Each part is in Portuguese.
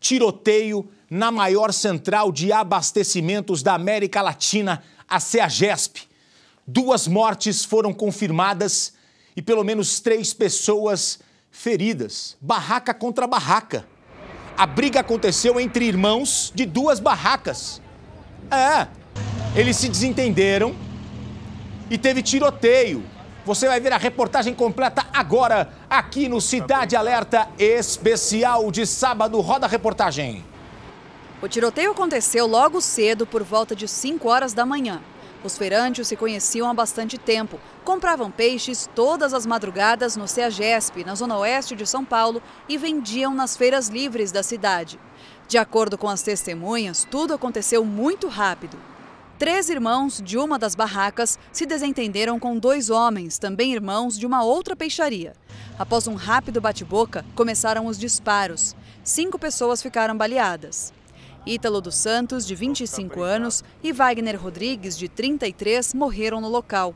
tiroteio na maior central de abastecimentos da América Latina, a CEAGESP. Duas mortes foram confirmadas e pelo menos três pessoas feridas. Barraca contra barraca. A briga aconteceu entre irmãos de duas barracas. É, eles se desentenderam e teve tiroteio. Você vai ver a reportagem completa agora, aqui no Cidade Alerta Especial de sábado. Roda a reportagem. O tiroteio aconteceu logo cedo, por volta de 5 horas da manhã. Os feirantes se conheciam há bastante tempo. Compravam peixes todas as madrugadas no CEAGESP, na zona oeste de São Paulo, e vendiam nas feiras livres da cidade. De acordo com as testemunhas, tudo aconteceu muito rápido. Três irmãos de uma das barracas se desentenderam com dois homens, também irmãos de uma outra peixaria. Após um rápido bate-boca, começaram os disparos. Cinco pessoas ficaram baleadas. Ítalo dos Santos, de 25 anos, e Wagner Rodrigues, de 33, morreram no local.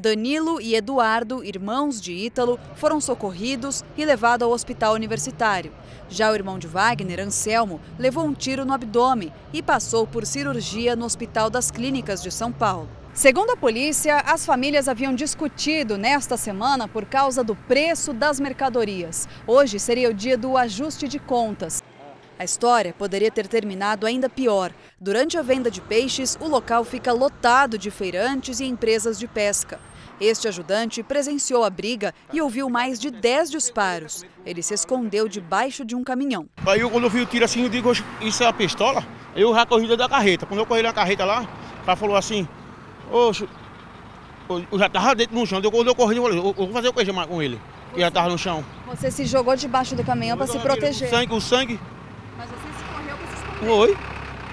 Danilo e Eduardo, irmãos de Ítalo, foram socorridos e levados ao hospital universitário. Já o irmão de Wagner, Anselmo, levou um tiro no abdômen e passou por cirurgia no Hospital das Clínicas de São Paulo. Segundo a polícia, as famílias haviam discutido nesta semana por causa do preço das mercadorias. Hoje seria o dia do ajuste de contas. A história poderia ter terminado ainda pior. Durante a venda de peixes, o local fica lotado de feirantes e empresas de pesca. Este ajudante presenciou a briga e ouviu mais de 10 disparos. Ele se escondeu debaixo de um caminhão. Aí quando eu vi o tiro assim, eu digo, isso é a pistola? Eu já corri da carreta. Quando eu corri na carreta lá, o cara falou assim, oxe, eu já estava dentro no chão. Quando eu corri, eu falei, eu vou fazer o que com ele? Que já estava no chão. Você se jogou debaixo do caminhão para se proteger. O sangue, o sangue Oi.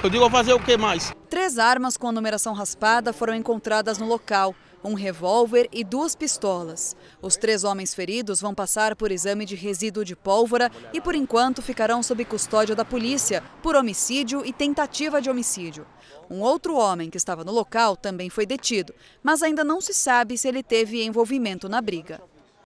Eu digo, vou fazer o que mais? Três armas com numeração raspada foram encontradas no local. Um revólver e duas pistolas. Os três homens feridos vão passar por exame de resíduo de pólvora e, por enquanto, ficarão sob custódia da polícia por homicídio e tentativa de homicídio. Um outro homem que estava no local também foi detido, mas ainda não se sabe se ele teve envolvimento na briga.